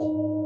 Breathe